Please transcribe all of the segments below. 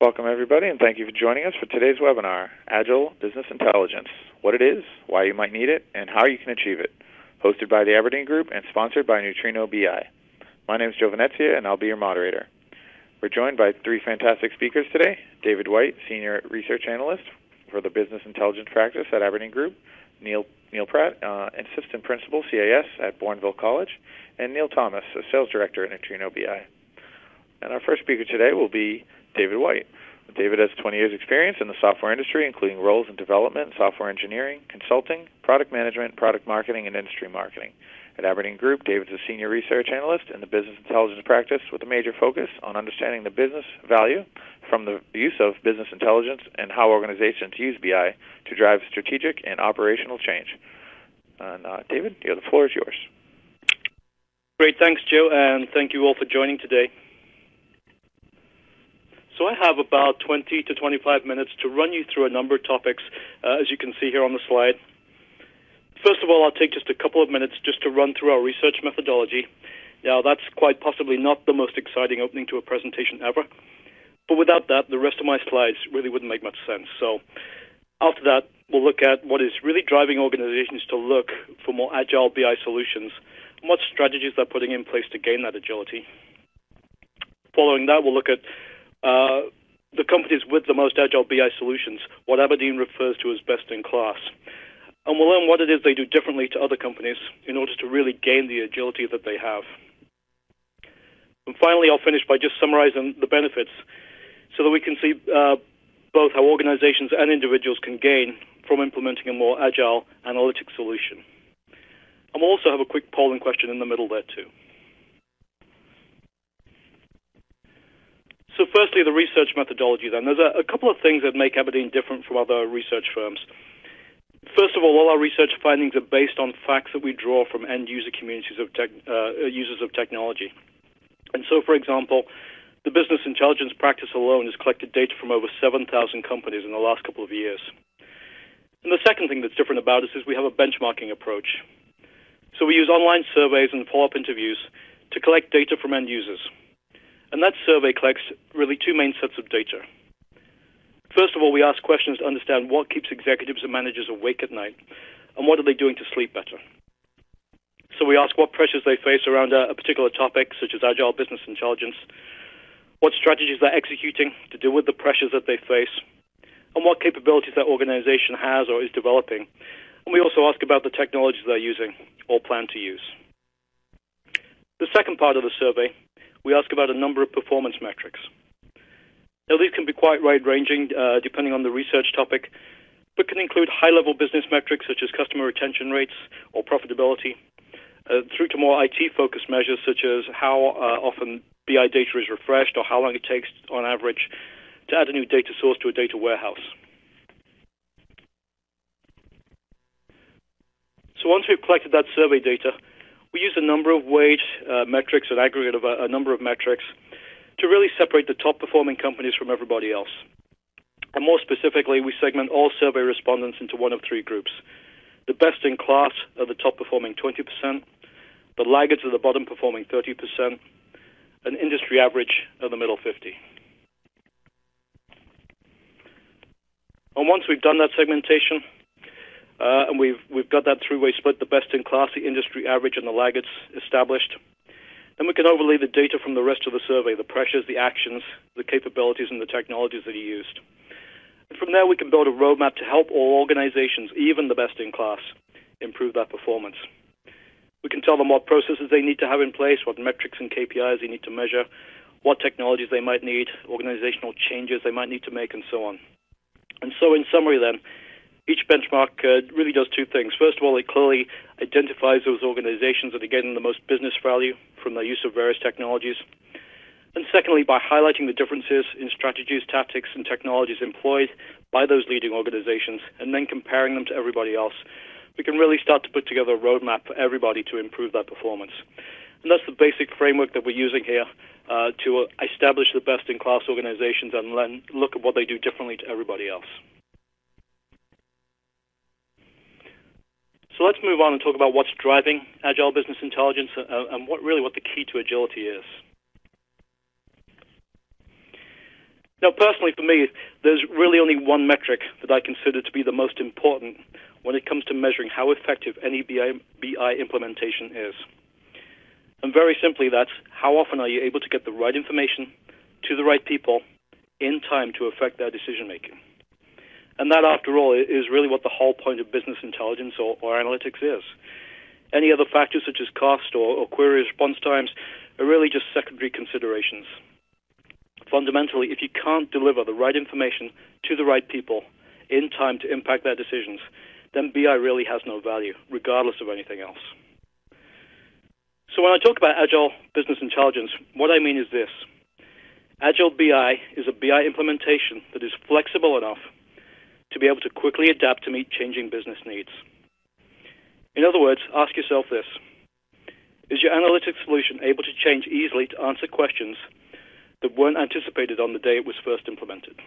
Welcome, everybody, and thank you for joining us for today's webinar, Agile Business Intelligence, what it is, why you might need it, and how you can achieve it, hosted by the Aberdeen Group and sponsored by Neutrino BI. My name is Joe Venezia, and I'll be your moderator. We're joined by three fantastic speakers today, David White, Senior Research Analyst for the Business Intelligence Practice at Aberdeen Group, Neil, Neil Pratt, uh, Assistant Principal, CIS at Bournville College, and Niall Thomas, a Sales Director at Neutrino BI. And our first speaker today will be David White. David has 20 years' experience in the software industry, including roles in development, software engineering, consulting, product management, product marketing, and industry marketing. At Aberdeen Group, David is a senior research analyst in the business intelligence practice with a major focus on understanding the business value from the use of business intelligence and how organizations use BI to drive strategic and operational change. And uh, David, the floor is yours. Great, thanks, Joe, and thank you all for joining today. So I have about 20 to 25 minutes to run you through a number of topics, uh, as you can see here on the slide. First of all, I'll take just a couple of minutes just to run through our research methodology. Now, that's quite possibly not the most exciting opening to a presentation ever, but without that, the rest of my slides really wouldn't make much sense. So after that, we'll look at what is really driving organizations to look for more agile BI solutions and what strategies they're putting in place to gain that agility. Following that, we'll look at uh, the companies with the most agile BI solutions, what Aberdeen refers to as best in class. And we'll learn what it is they do differently to other companies in order to really gain the agility that they have. And finally, I'll finish by just summarizing the benefits so that we can see uh, both how organizations and individuals can gain from implementing a more agile analytic solution. And we'll also have a quick polling question in the middle there, too. So, firstly, the research methodology. Then there's a, a, couple of things that make Aberdeen different from other research firms. First of all, all our research findings are based on facts that we draw from end user communities of tech, uh, users of technology. And so, for example, the business intelligence practice alone has collected data from over 7,000 companies in the last couple of years. And the second thing that's different about us is we have a benchmarking approach. So we use online surveys and follow up interviews to collect data from end users. And that survey collects really two main sets of data. First of all, we ask questions to understand what keeps executives and managers awake at night, and what are they doing to sleep better. So we ask what pressures they face around a, particular topic, such as agile business intelligence, what strategies they're executing to deal with the pressures that they face, and what capabilities that organization has or is developing. And we also ask about the technologies they're using or plan to use. The second part of the survey we ask about a number of performance metrics. Now, these can be quite wide ranging uh, depending on the research topic, but can include high level business metrics such as customer retention rates or profitability, uh, through to more IT focused measures such as how uh, often BI data is refreshed or how long it takes on average to add a new data source to a data warehouse. So once we've collected that survey data, we use a number of weight uh, metrics, an aggregate of a, a number of metrics, to really separate the top performing companies from everybody else. And more specifically, we segment all survey respondents into one of three groups. The best in class are the top performing 20%, the laggards are the bottom performing 30%, and industry average are the middle 50. And once we've done that segmentation, uh, and we've we've got that three-way split, the best in class, the industry average, and the laggards established. Then we can overlay the data from the rest of the survey, the pressures, the actions, the capabilities, and the technologies that he used. And from there, we can build a roadmap to help all organizations, even the best in class, improve their performance. We can tell them what processes they need to have in place, what metrics and KPIs they need to measure, what technologies they might need, organizational changes they might need to make, and so on. And so, in summary, then, each benchmark uh, really does two things. First of all, it clearly identifies those organizations that are getting the most business value from the use of various technologies. And secondly, by highlighting the differences in strategies, tactics, and technologies employed by those leading organizations and then comparing them to everybody else, we can really start to put together a roadmap for everybody to improve their performance. And that's the basic framework that we're using here uh, to establish the best in class organizations and then look at what they do differently to everybody else. So let's move on and talk about what's driving agile business intelligence uh, and what really what the key to agility is. Now, Now, personally, for me, there's really only one metric that I consider to be the most important when it comes to measuring how effective any BI, BI implementation is. And very simply, that's how often are you able to get the right information to the right people in time to affect their decision making. And that, after all, is really what the whole point of business intelligence or, or analytics is. Any other factors such as cost or, or query response times are really just secondary considerations. Fundamentally, if you can't deliver the right information to the right people in time to impact their decisions, then BI really has no value, regardless of anything else. So when I talk about agile business intelligence, what I mean is this. Agile BI is a BI implementation that is flexible enough to be able to quickly adapt to meet changing business needs. In other words, ask yourself this. Is your analytics solution able to change easily to answer questions that weren't anticipated on the day it was first implemented?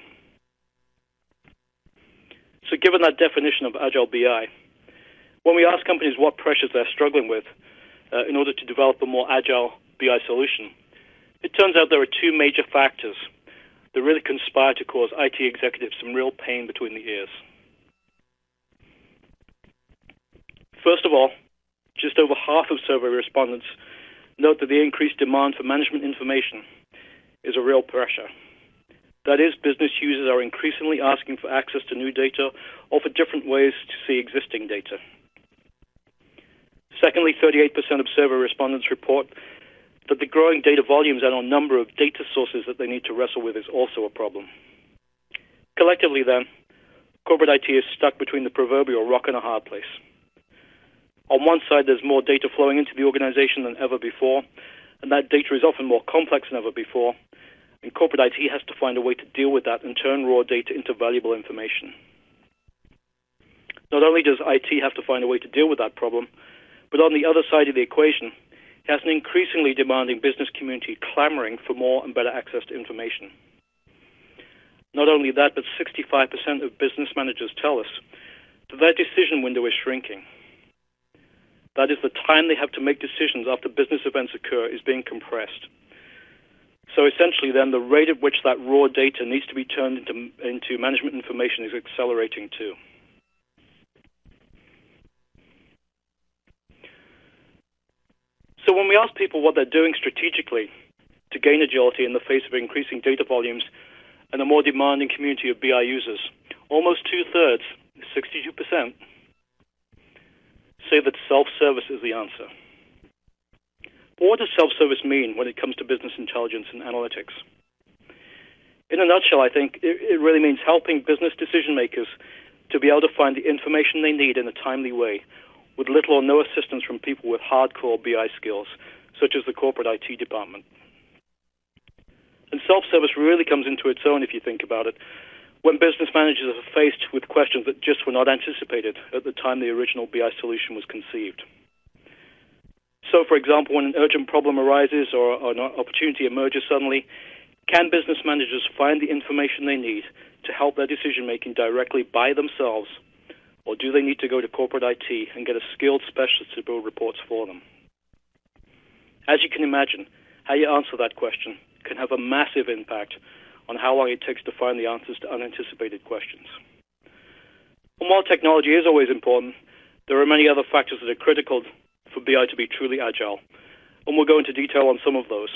So given that definition of Agile BI, when we ask companies what pressures they're struggling with uh, in order to develop a more agile BI solution, it turns out there are two major factors that really conspire to cause IT executives some real pain between the ears. First of all, just over half of survey respondents note that the increased demand for management information is a real pressure. That is, business users are increasingly asking for access to new data or for different ways to see existing data. Secondly, 38% of survey respondents report that the growing data volumes and our number of data sources that they need to wrestle with is also a problem. Collectively, then, corporate IT is stuck between the proverbial rock and a hard place. On one side, there's more data flowing into the organization than ever before, and that data is often more complex than ever before. And corporate IT has to find a way to deal with that and turn raw data into valuable information. Not only does IT have to find a way to deal with that problem, but on the other side of the equation, has an increasingly demanding business community clamoring for more and better access to information. Not only that, but 65% of business managers tell us that their decision window is shrinking. That is, the time they have to make decisions after business events occur is being compressed. So essentially, then, the rate at which that raw data needs to be turned into, into management information is accelerating too. So when we ask people what they're doing strategically to gain agility in the face of increasing data volumes and a more demanding community of BI users, almost two thirds, 62%, say that self-service is the answer. But what does self-service mean when it comes to business intelligence and analytics? In a nutshell, I think it really means helping business decision makers to be able to find the information they need in a timely way with little or no assistance from people with hardcore BI skills, such as the corporate IT department. And self-service really comes into its own if you think about it when business managers are faced with questions that just were not anticipated at the time the original BI solution was conceived. So, for example, when an urgent problem arises or, or an opportunity emerges suddenly, can business managers find the information they need to help their decision making directly by themselves, or do they need to go to corporate IT and get a skilled specialist to build reports for them? As you can imagine, how you answer that question can have a massive impact on how long it takes to find the answers to unanticipated questions. And while technology is always important, there are many other factors that are critical for BI to be truly agile, and we'll go into detail on some of those.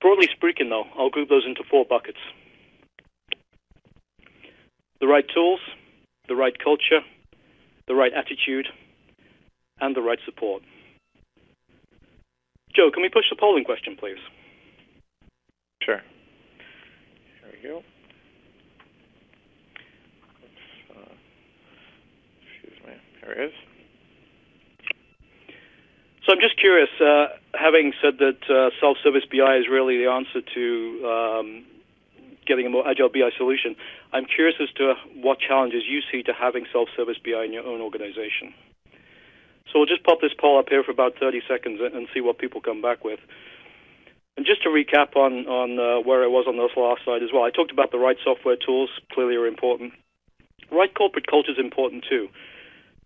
Broadly speaking, though, I'll group those into four buckets the right tools, the right culture, the right attitude, and the right support. Joe, can we push the polling question, please? Sure There we go. Uh, excuse me. Here it is. So I'm just curious, uh, having said that uh, self-service BI is really the answer to um, getting a more agile BI solution, I'm curious as to what challenges you see to having self-service BI in your own organization. So we'll just pop this poll up here for about 30 seconds and see what people come back with. And just to recap on on uh, where I was on this last slide as well, I talked about the right software tools clearly are important. Right corporate culture is important too.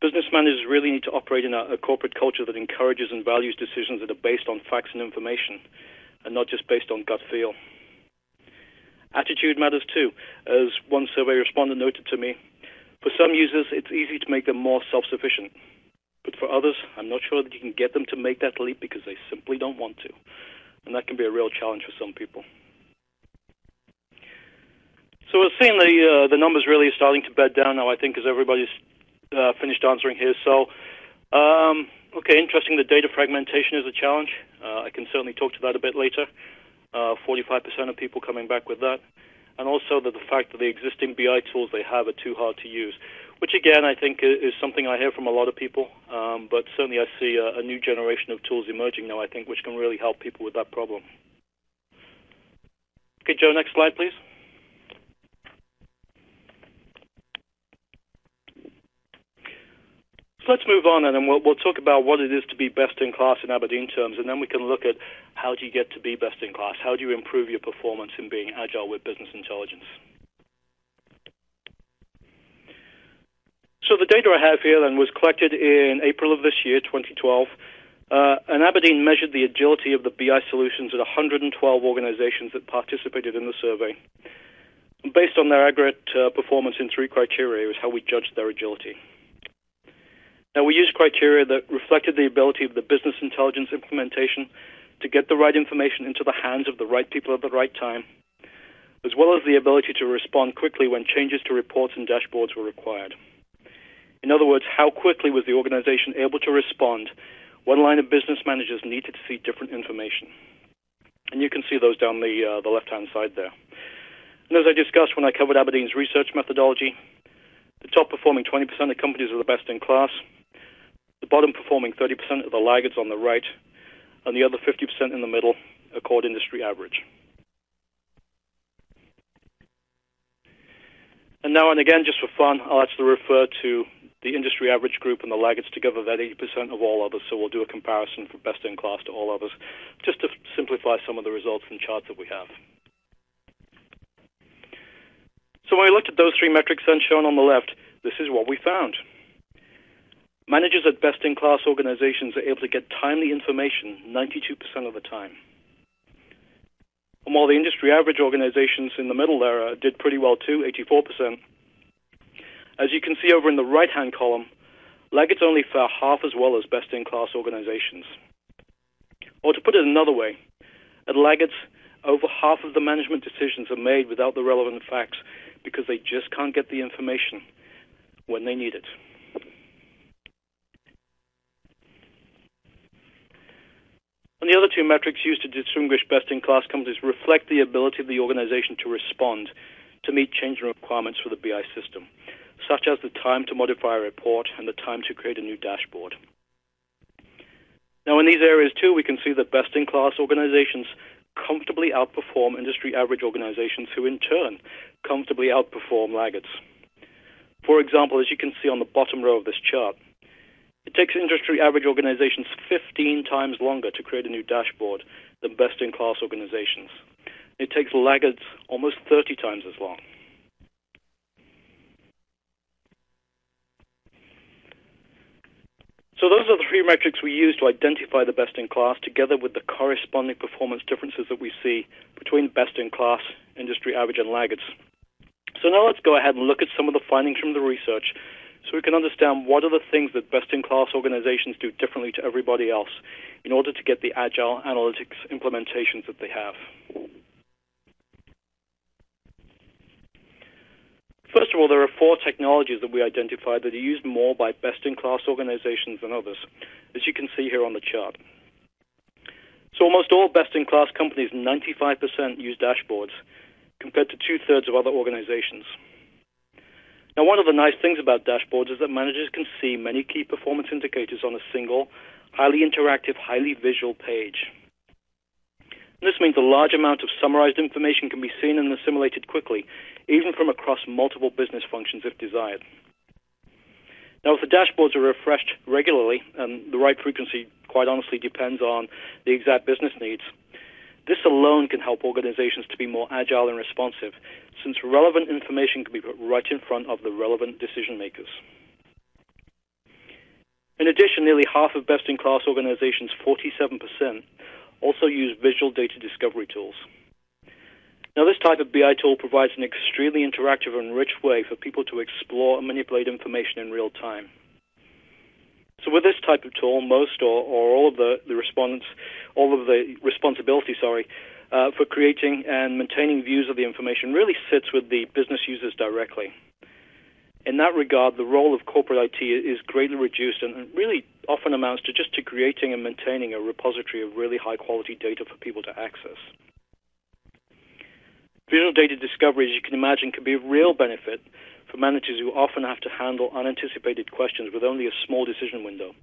Business managers really need to operate in a, a corporate culture that encourages and values decisions that are based on facts and information, and not just based on gut feel. Attitude matters too. As one survey respondent noted to me, for some users, it's easy to make them more self sufficient. But for others, I'm not sure that you can get them to make that leap because they simply don't want to. And that can be a real challenge for some people. So we're seeing the uh, the numbers really starting to bed down now. I think as everybody's uh, finished answering here. So, um, okay, interesting. The data fragmentation is a challenge. Uh, I can certainly talk to that a bit later. 45% uh, of people coming back with that, and also that the fact that the existing BI tools they have are too hard to use, which again I think is something I hear from a lot of people. Um, but certainly I see a, a new generation of tools emerging now. I think which can really help people with that problem. Okay, Joe, next slide, please. So let's move on, and then we'll, we'll talk about what it is to be best in class in Aberdeen terms, and then we can look at how do you get to be best in class? How do you improve your performance in being agile with business intelligence? So the data I have here then was collected in April of this year, 2012. Uh, and Aberdeen measured the agility of the BI solutions at 112 organizations that participated in the survey. Based on their aggregate uh, performance in three criteria was how we judged their agility. Now, we used criteria that reflected the ability of the business intelligence implementation to get the right information into the hands of the right people at the right time, as well as the ability to respond quickly when changes to reports and dashboards were required. In other words, how quickly was the organization able to respond when line of business managers needed to see different information? And you can see those down the, uh, the left hand side there. And as I discussed when I covered Aberdeen's research methodology, the top performing 20% of companies are the best in class, the bottom performing 30% of the laggards on the right, and the other 50% in the middle called industry average. And now and again, just for fun, I'll actually refer to the industry average group and the laggards together, that 80% of all others. So we'll do a comparison from best in class to all others, just to simplify some of the results and charts that we have. So when we looked at those three metrics then shown on the left, this is what we found. Managers at best in class organizations are able to get timely information 92% of the time. And while the industry average organizations in the middle uh, did pretty well too, 84%, as you can see over in the right hand column, laggards only fare half as well as best in class organizations. Or to put it another way, at laggards, over half of the management decisions are made without the relevant facts because they just can't get the information when they need it. And the other two metrics used to distinguish best-in-class companies reflect the ability of the organization to respond to meet changing requirements for the BI system, such as the time to modify a report and the time to create a new dashboard. Now, in these areas too, we can see that best-in-class organizations comfortably outperform industry average organizations who in turn comfortably outperform laggards. For example, as you can see on the bottom row of this chart, it takes industry average organizations 15 times longer to create a new dashboard than best in class organizations. It takes laggards almost 30 times as long. So those are the three metrics we use to identify the best in class together with the corresponding performance differences that we see between best in class, industry average, and laggards. So now let's go ahead and look at some of the findings from the research so we can understand what are the things that best-in-class organizations do differently to everybody else in order to get the agile analytics implementations that they have. First of all, there are four technologies that we identified that are used more by best-in-class organizations than others, as you can see here on the chart. So almost all best-in-class companies, 95%, use dashboards, compared to two-thirds of other organizations. Now, one of the nice things about dashboards is that managers can see many key performance indicators on a single, highly interactive, highly visual page. And this means a large amount of summarized information can be seen and assimilated quickly, even from across multiple business functions if desired. Now, if the dashboards are refreshed regularly, and the right frequency quite honestly depends on the exact business needs, this alone can help organizations to be more agile and responsive, since relevant information can be put right in front of the relevant decision makers. In addition, nearly half of best in class organizations, 47%, also use visual data discovery tools. Now, this type of BI tool provides an extremely interactive and rich way for people to explore and manipulate information in real time. So, with this type of tool, most or, or all of the, the respondents, all of the responsibility, sorry, uh, for creating and maintaining views of the information really sits with the business users directly. In that regard, the role of corporate IT is greatly reduced and really often amounts to just to creating and maintaining a repository of really high quality data for people to access. Visual data discovery, as you can imagine, can be of real benefit for managers who often have to handle unanticipated questions with only a small decision window.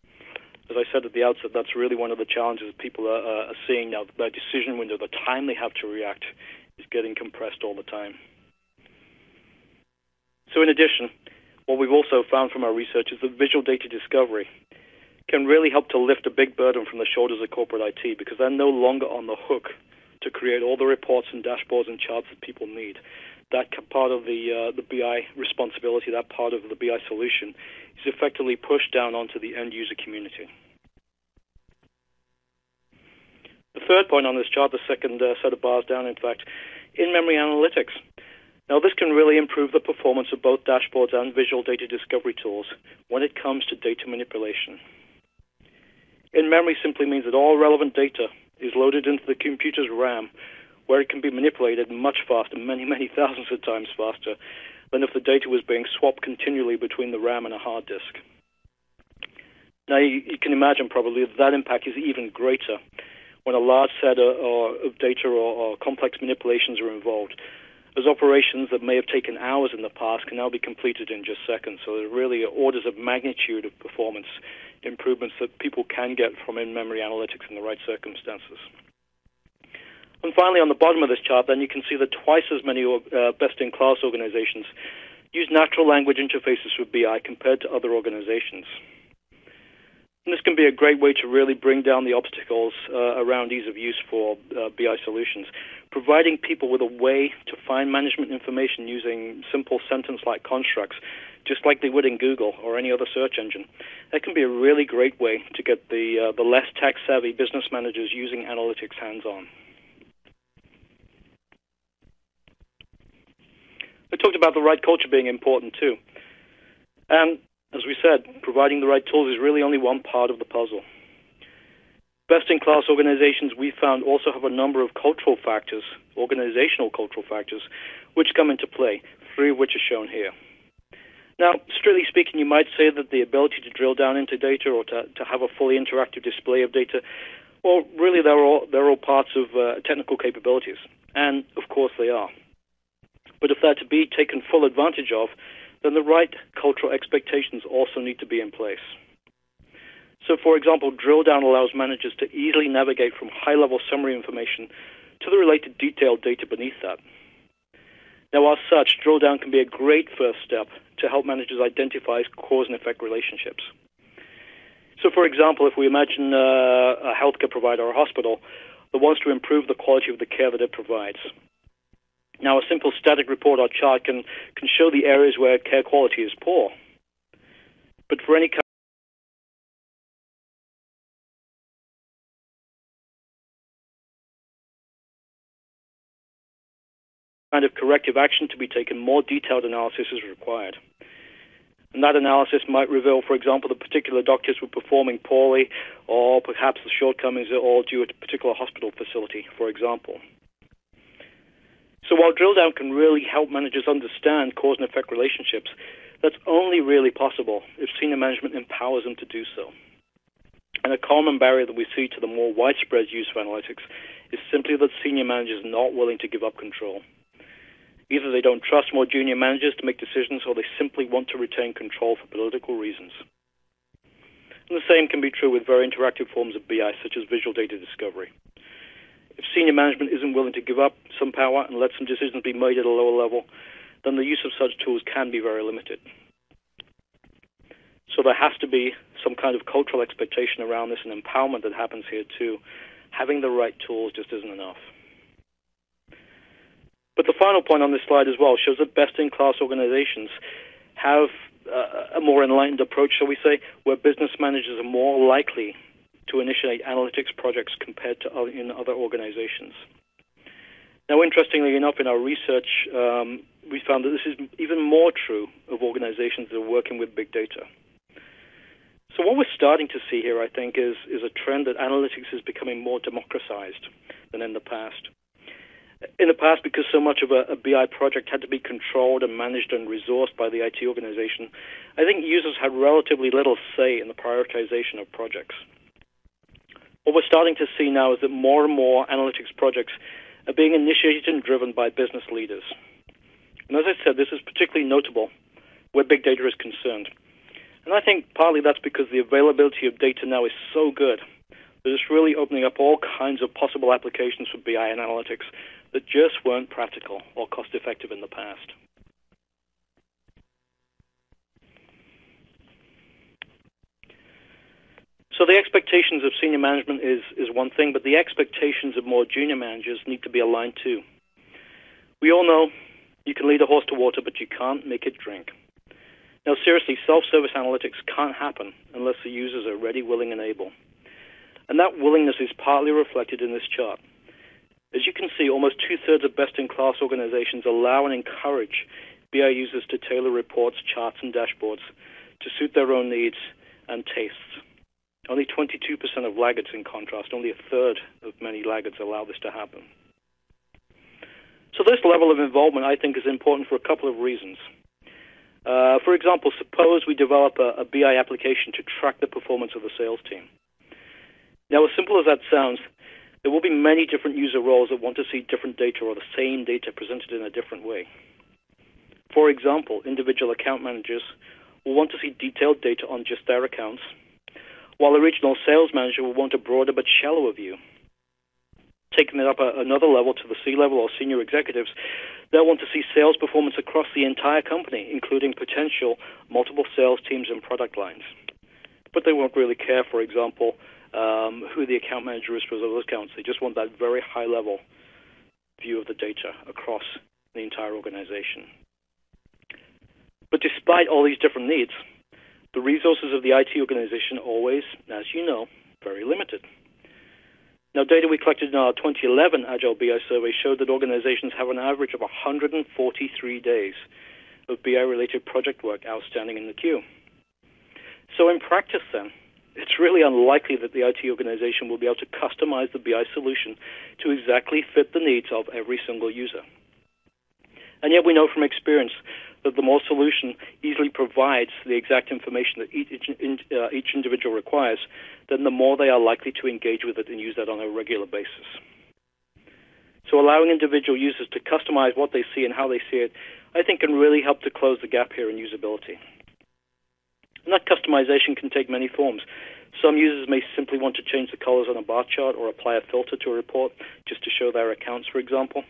As I said at the outset, that's really one of the challenges that people are, uh, are seeing now. The decision window, the time they have to react, is getting compressed all the time. So, in addition, what we've also found from our research is that visual data discovery can really help to lift a big burden from the shoulders of corporate IT because they're no longer on the hook to create all the reports and dashboards and charts that people need. That part of the uh, the BI responsibility, that part of the BI solution, is effectively pushed down onto the end user community. The third point on this chart, the second uh, set of bars down, in fact, in-memory analytics. Now, this can really improve the performance of both dashboards and visual data discovery tools when it comes to data manipulation. In memory simply means that all relevant data is loaded into the computer's RAM, where it can be manipulated much faster, many, many thousands of times faster, than if the data was being swapped continually between the RAM and a hard disk. Now, you, you can imagine probably that, that impact is even greater when a large set of, of data or, or complex manipulations are involved as operations that may have taken hours in the past can now be completed in just seconds. So there are really orders of magnitude of performance improvements that people can get from in-memory analytics in the right circumstances. And finally, on the bottom of this chart, then you can see that twice as many uh, best-in-class organizations use natural language interfaces with BI compared to other organizations. And this can be a great way to really bring down the obstacles uh, around ease of use for uh, BI solutions, providing people with a way to find management information using simple sentence-like constructs, just like they would in Google or any other search engine. That can be a really great way to get the uh, the less tech-savvy business managers using analytics hands-on. I talked about the right culture being important too. And as we said, providing the right tools is really only one part of the puzzle. Best in class organizations we found also have a number of cultural factors, organizational cultural factors, which come into play, three of which are shown here. Now, strictly speaking, you might say that the ability to drill down into data or to, to have a fully interactive display of data, well, really, they're all, they're all parts of uh, technical capabilities. And, of course, they are. But if they're to be taken full advantage of, then the right cultural expectations also need to be in place. So, for example, drill down allows managers to easily navigate from high level summary information to the related detailed data beneath that. Now, as such, drill down can be a great first step to help managers identify cause and effect relationships. So, for example, if we imagine uh, a healthcare provider or a hospital that wants to improve the quality of the care that it provides, now, a simple static report or chart can, can show the areas where care quality is poor. But for any kind of corrective action to be taken, more detailed analysis is required. And that analysis might reveal, for example, that particular doctors were performing poorly, or perhaps the shortcomings are all due to a particular hospital facility, for example. So while drill down can really help managers understand cause and effect relationships, that's only really possible if senior management empowers them to do so. And a common barrier that we see to the more widespread use of analytics is simply that senior managers are not willing to give up control. Either they don't trust more junior managers to make decisions or they simply want to retain control for political reasons. And the same can be true with very interactive forms of BI, such as visual data discovery. If senior management isn't willing to give up some power and let some decisions be made at a lower level, then the use of such tools can be very limited. So there has to be some kind of cultural expectation around this and empowerment that happens here too. Having the right tools just isn't enough. But the final point on this slide as well shows that best-in-class organizations have uh, a more enlightened approach, shall we say, where business managers are more likely to initiate analytics projects compared to other, in other organizations. Now, interestingly enough, in our research, um, we found that this is even more true of organizations that are working with big data. So what we're starting to see here, I think, is, is a trend that analytics is becoming more democratized than in the past. In the past, because so much of a, a BI project had to be controlled and managed and resourced by the IT organization, I think users had relatively little say in the prioritization of projects. What we're starting to see now is that more and more analytics projects are being initiated and driven by business leaders. And as I said, this is particularly notable where big data is concerned. And I think partly that's because the availability of data now is so good that it's really opening up all kinds of possible applications for BI and analytics that just weren't practical or cost effective in the past. So the expectations of senior management is, is one thing, but the expectations of more junior managers need to be aligned too. We all know you can lead a horse to water, but you can't make it drink. Now, seriously, self-service analytics can't happen unless the users are ready, willing, and able. And that willingness is partly reflected in this chart. As you can see, almost two-thirds of best-in-class organizations allow and encourage BI users to tailor reports, charts, and dashboards to suit their own needs and tastes. Only 22% of laggards, in contrast, only a third of many laggards allow this to happen. So this level of involvement, I think, is important for a couple of reasons. Uh, for example, suppose we develop a, a BI application to track the performance of the sales team. Now, as simple as that sounds, there will be many different user roles that want to see different data or the same data presented in a different way. For example, individual account managers will want to see detailed data on just their accounts, while a regional sales manager will want a broader but shallower view. Taking it up a, another level to the C level or senior executives, they'll want to see sales performance across the entire company, including potential multiple sales teams and product lines. But they won't really care, for example, um, who the account manager is for those accounts. They just want that very high level view of the data across the entire organization. But despite all these different needs, the resources of the IT organization always, as you know, very limited. Now, data we collected in our 2011 Agile BI survey showed that organizations have an average of 143 days of BI related project work outstanding in the queue. So, in practice, then, it's really unlikely that the IT organization will be able to customize the BI solution to exactly fit the needs of every single user. And yet, we know from experience that the more solution easily provides the exact information that each, uh, each individual requires, then the more they are likely to engage with it and use that on a regular basis. So allowing individual users to customize what they see and how they see it, I think can really help to close the gap here in usability. And that customization can take many forms. Some users may simply want to change the colors on a bar chart or apply a filter to a report just to show their accounts, for example.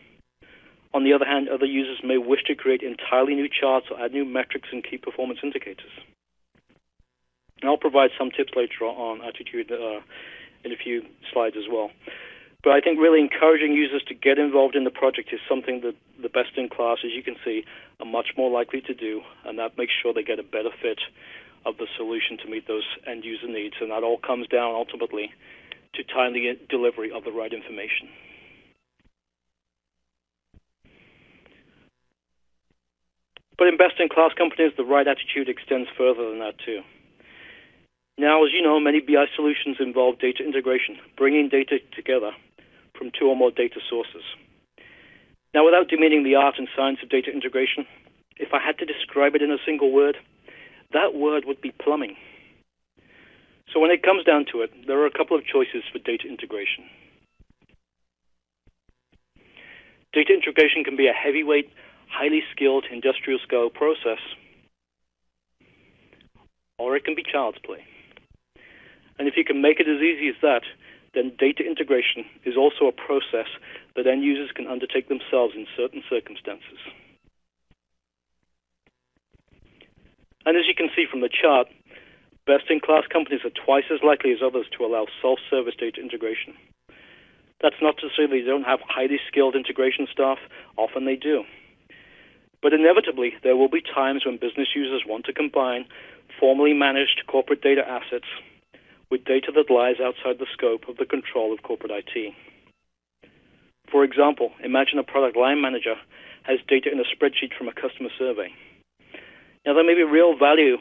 On the other hand, other users may wish to create entirely new charts or add new metrics and key performance indicators. And I'll provide some tips later on Attitude uh, in a few slides as well. But I think really encouraging users to get involved in the project is something that the best in class, as you can see, are much more likely to do, and that makes sure they get a better fit of the solution to meet those end user needs. And that all comes down ultimately to timely delivery of the right information. But in best in class companies, the right attitude extends further than that too. Now, as you know, many BI solutions involve data integration, bringing data together from two or more data sources. Now, without demeaning the art and science of data integration, if I had to describe it in a single word, that word would be plumbing. So when it comes down to it, there are a couple of choices for data integration. Data integration can be a heavyweight highly skilled industrial scale process, or it can be child's play. And if you can make it as easy as that, then data integration is also a process that end users can undertake themselves in certain circumstances. And as you can see from the chart, best in class companies are twice as likely as others to allow self service data integration. That's not to say they don't have highly skilled integration staff, often they do. But inevitably, there will be times when business users want to combine formally managed corporate data assets with data that lies outside the scope of the control of corporate IT. For example, imagine a product line manager has data in a spreadsheet from a customer survey. Now, there may be real value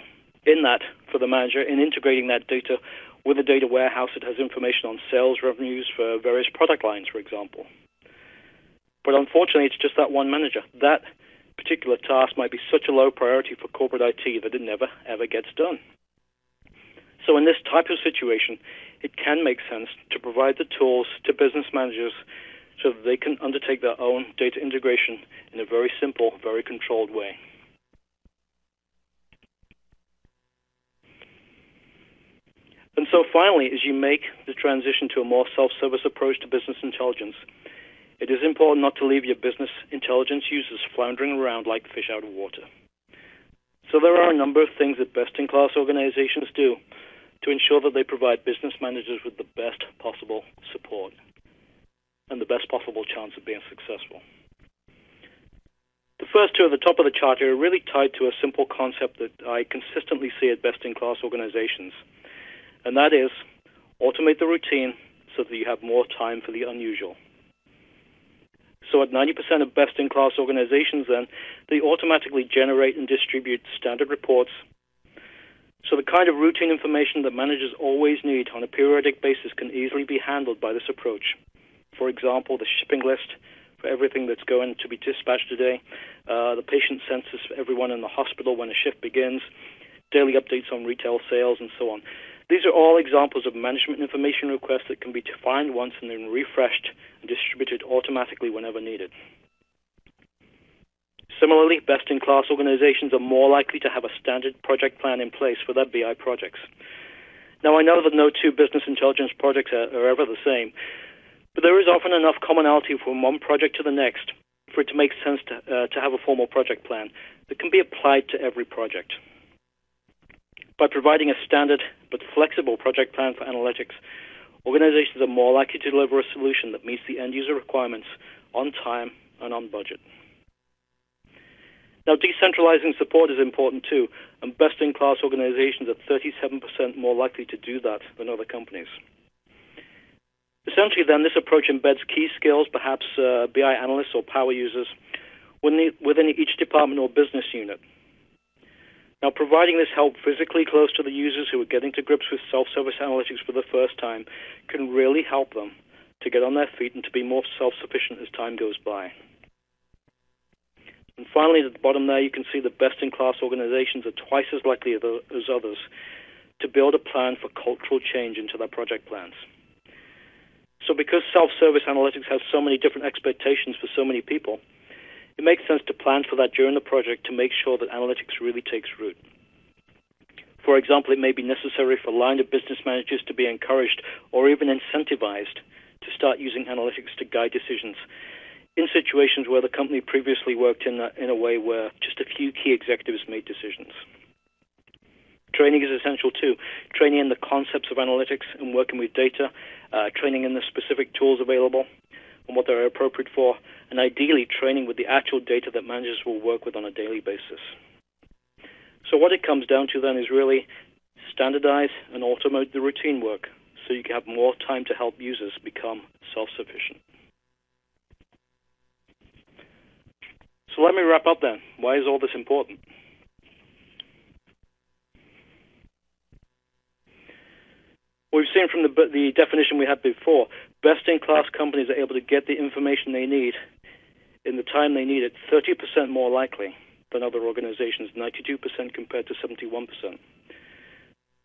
in that for the manager in integrating that data with a data warehouse that has information on sales revenues for various product lines, for example. But unfortunately, it's just that one manager. That particular task might be such a low priority for corporate IT that it never, ever gets done. So, in this type of situation, it can make sense to provide the tools to business managers so that they can undertake their own data integration in a very simple, very controlled way. And so finally, as you make the transition to a more self-service approach to business intelligence, it is important not to leave your business intelligence users floundering around like fish out of water. So there are a number of things that best-in-class organizations do to ensure that they provide business managers with the best possible support and the best possible chance of being successful. The first two at the top of the chart are really tied to a simple concept that I consistently see at best-in-class organizations, and that is automate the routine so that you have more time for the unusual. So at 90% of best-in-class organizations, then, they automatically generate and distribute standard reports. So the kind of routine information that managers always need on a periodic basis can easily be handled by this approach. For example, the shipping list for everything that's going to be dispatched today, uh, the patient census for everyone in the hospital when a shift begins, daily updates on retail sales, and so on. These are all examples of management information requests that can be defined once and then refreshed and distributed automatically whenever needed. Similarly, best-in-class organizations are more likely to have a standard project plan in place for their BI projects. Now, I know that no two business intelligence projects are, are ever the same, but there is often enough commonality from one project to the next for it to make sense to, uh, to have a formal project plan that can be applied to every project. By providing a standard but flexible project plan for analytics, organizations are more likely to deliver a solution that meets the end user requirements on time and on budget. Now, decentralizing support is important too, and best in class organizations are 37% more likely to do that than other companies. Essentially, then, this approach embeds key skills, perhaps uh, BI analysts or power users, within each department or business unit. Now, providing this help physically close to the users who are getting to grips with self-service analytics for the first time can really help them to get on their feet and to be more self-sufficient as time goes by. And finally, at the bottom there, you can see the best-in-class organizations are twice as likely as others to build a plan for cultural change into their project plans. So because self-service analytics has so many different expectations for so many people, it makes sense to plan for that during the project to make sure that analytics really takes root. For example, it may be necessary for line of business managers to be encouraged or even incentivized to start using analytics to guide decisions in situations where the company previously worked in a, in a way where just a few key executives made decisions. Training is essential too. Training in the concepts of analytics and working with data, uh, training in the specific tools available, and what they're appropriate for, and ideally training with the actual data that managers will work with on a daily basis. So what it comes down to then is really standardize and automate the routine work so you can have more time to help users become self-sufficient. So let me wrap up then. Why is all this important? We've seen from the, the definition we had before, best-in-class companies are able to get the information they need in the time they need it 30% more likely than other organizations, 92% compared to 71%.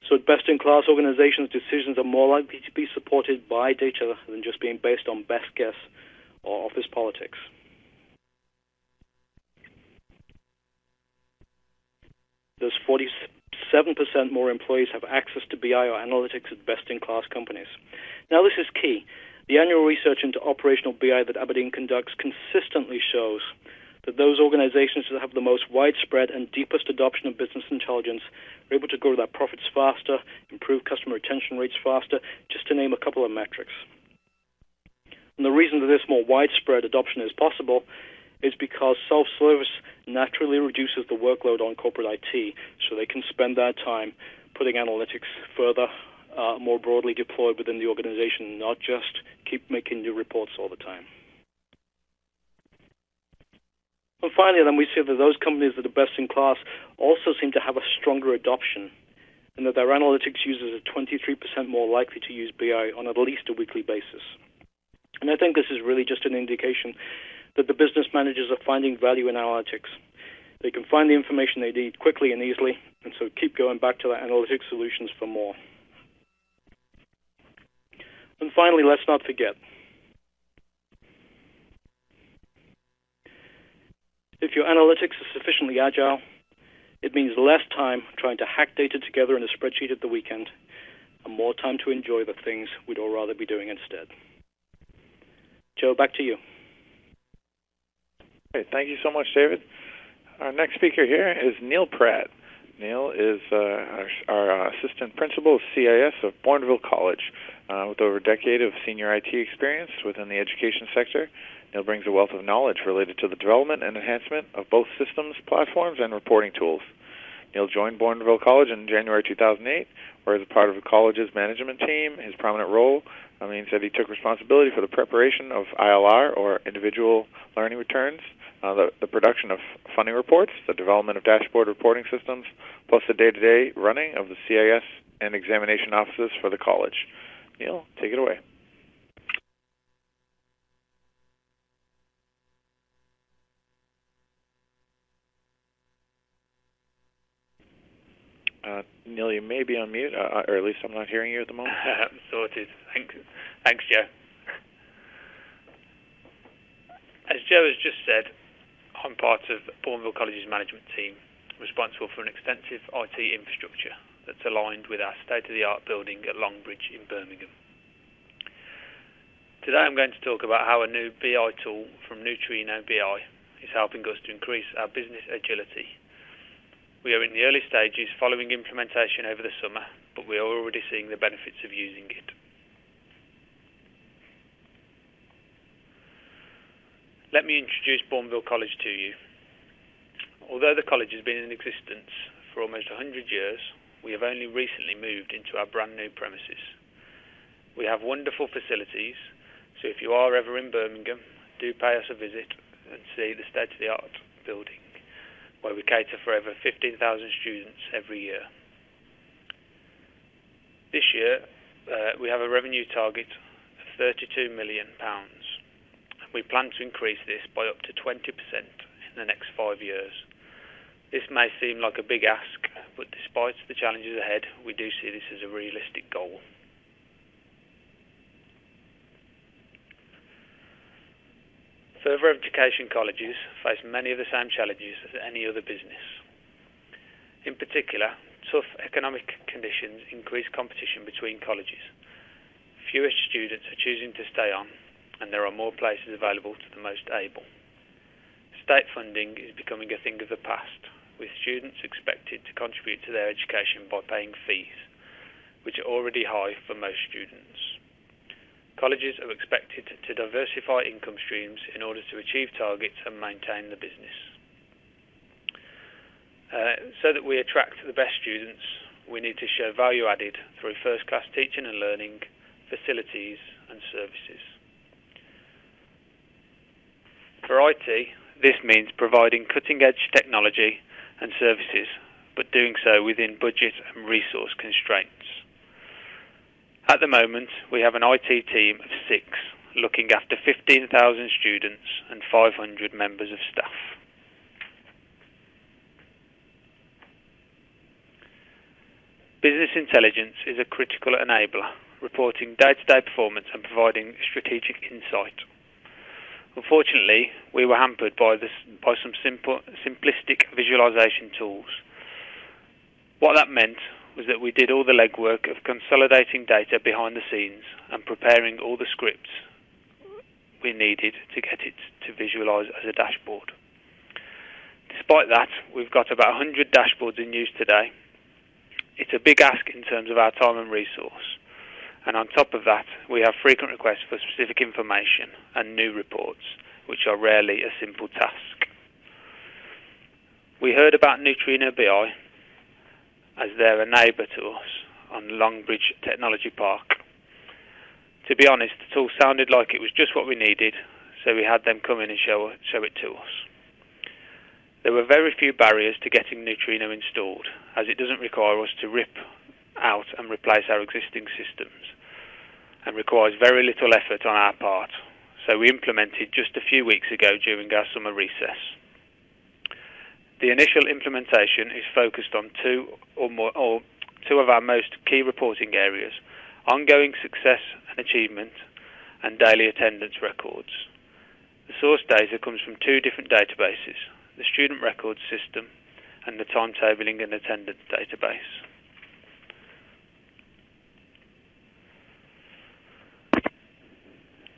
So best-in-class organizations' decisions are more likely to be supported by data than just being based on best guess or office politics. There's 47% more employees have access to BI or analytics at best-in-class companies. Now, this is key the annual research into operational BI that Aberdeen conducts consistently shows that those organizations that have the most widespread and deepest adoption of business intelligence are able to grow their profits faster, improve customer retention rates faster, just to name a couple of metrics. And the reason that this more widespread adoption is possible is because self-service naturally reduces the workload on corporate IT, so they can spend their time putting analytics further uh, more broadly deployed within the organization, not just keep making new reports all the time. And finally, then we see that those companies that are best in class also seem to have a stronger adoption, and that their analytics users are 23% more likely to use BI on at least a weekly basis. And I think this is really just an indication that the business managers are finding value in analytics. They can find the information they need quickly and easily, and so keep going back to their analytics solutions for more. And finally, let's not forget if your analytics is sufficiently agile, it means less time trying to hack data together in a spreadsheet at the weekend and more time to enjoy the things we'd all rather be doing instead. Joe, back to you. Thank you so much, David. Our next speaker here is Neil Pratt. Neil is uh, our, our, assistant principal of CIS of Bournville College. Uh, with over a decade of senior IT experience within the education sector, Neil brings a wealth of knowledge related to the development and enhancement of both systems, platforms, and reporting tools. Neil joined Bournville College in January 2008, where as a part of the college's management team, his prominent role uh, means that he took responsibility for the preparation of ILR, or individual learning returns, uh, the, the production of funding reports, the development of dashboard reporting systems, plus the day-to-day running of the CIS and examination offices for the college. Neil, take it away. Uh, Neil, you may be on mute, uh, or at least I'm not hearing you at the moment. Sorted. Thanks, thanks, Joe. As Joe has just said, I'm part of Bournville College's management team, responsible for an extensive IT infrastructure that's aligned with our state-of-the-art building at Longbridge in Birmingham. Today I'm going to talk about how a new BI tool from Neutrino BI is helping us to increase our business agility we are in the early stages following implementation over the summer, but we are already seeing the benefits of using it. Let me introduce Bournville College to you. Although the college has been in existence for almost 100 years, we have only recently moved into our brand new premises. We have wonderful facilities, so if you are ever in Birmingham, do pay us a visit and see the state of the art building where we cater for over 15,000 students every year. This year, uh, we have a revenue target of 32 million pounds. We plan to increase this by up to 20% in the next five years. This may seem like a big ask, but despite the challenges ahead, we do see this as a realistic goal. Further education colleges face many of the same challenges as any other business. In particular, tough economic conditions increase competition between colleges. Fewer students are choosing to stay on, and there are more places available to the most able. State funding is becoming a thing of the past, with students expected to contribute to their education by paying fees, which are already high for most students. Colleges are expected to diversify income streams in order to achieve targets and maintain the business. Uh, so that we attract the best students, we need to show value added through first class teaching and learning, facilities, and services. For IT, this means providing cutting edge technology and services, but doing so within budget and resource constraints. At the moment, we have an IT team of six looking after 15,000 students and 500 members of staff. Business intelligence is a critical enabler, reporting day-to-day performance and providing strategic insight. Unfortunately, we were hampered by, this, by some simple, simplistic visualization tools. What that meant was that we did all the legwork of consolidating data behind the scenes and preparing all the scripts we needed to get it to visualize as a dashboard. Despite that, we've got about 100 dashboards in use today. It's a big ask in terms of our time and resource. And on top of that, we have frequent requests for specific information and new reports, which are rarely a simple task. We heard about Neutrino BI as they're a neighbour to us on Longbridge Technology Park. To be honest, it all sounded like it was just what we needed, so we had them come in and show, show it to us. There were very few barriers to getting Neutrino installed, as it doesn't require us to rip out and replace our existing systems, and requires very little effort on our part. So we implemented just a few weeks ago during our summer recess. The initial implementation is focused on two or more, or two of our most key reporting areas: ongoing success and achievement, and daily attendance records. The source data comes from two different databases: the Student Records System and the Timetabling and Attendance database.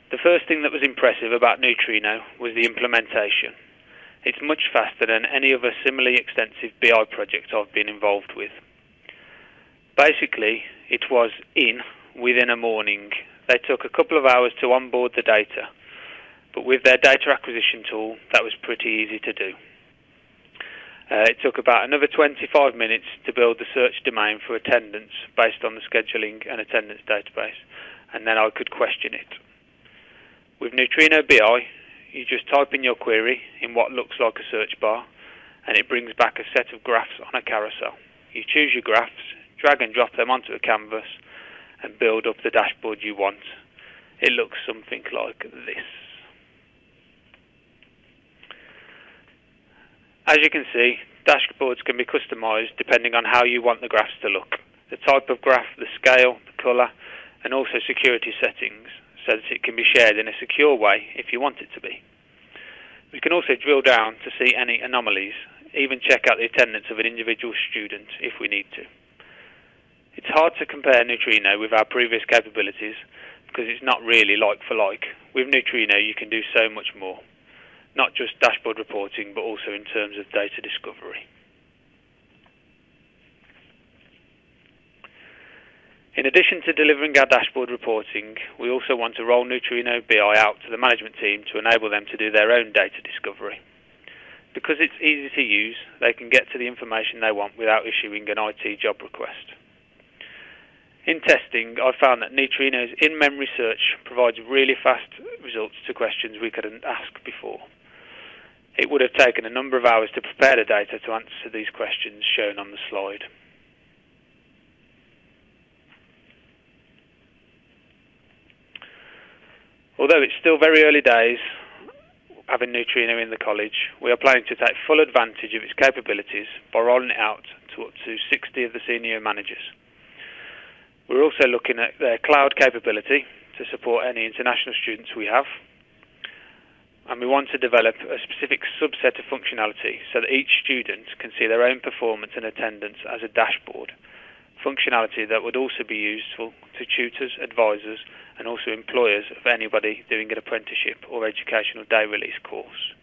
The first thing that was impressive about Neutrino was the implementation. It's much faster than any other similarly extensive BI project I've been involved with. Basically, it was in within a morning. They took a couple of hours to onboard the data, but with their data acquisition tool, that was pretty easy to do. Uh, it took about another 25 minutes to build the search domain for attendance based on the scheduling and attendance database, and then I could question it. With Neutrino BI, you just type in your query in what looks like a search bar, and it brings back a set of graphs on a carousel. You choose your graphs, drag and drop them onto a canvas, and build up the dashboard you want. It looks something like this. As you can see, dashboards can be customized depending on how you want the graphs to look, the type of graph, the scale, the color, and also security settings so that it can be shared in a secure way if you want it to be. We can also drill down to see any anomalies, even check out the attendance of an individual student if we need to. It's hard to compare Neutrino with our previous capabilities because it's not really like for like. With Neutrino, you can do so much more not just dashboard reporting, but also in terms of data discovery. In addition to delivering our dashboard reporting, we also want to roll Neutrino BI out to the management team to enable them to do their own data discovery. Because it's easy to use, they can get to the information they want without issuing an IT job request. In testing, I found that Neutrino's in-memory search provides really fast results to questions we couldn't ask before. It would have taken a number of hours to prepare the data to answer these questions shown on the slide. Although it's still very early days having Neutrino in the college, we are planning to take full advantage of its capabilities by rolling it out to up to 60 of the senior managers. We're also looking at their cloud capability to support any international students we have and we want to develop a specific subset of functionality so that each student can see their own performance and attendance as a dashboard. Functionality that would also be useful to tutors, advisors, and also employers of anybody doing an apprenticeship or educational day release course.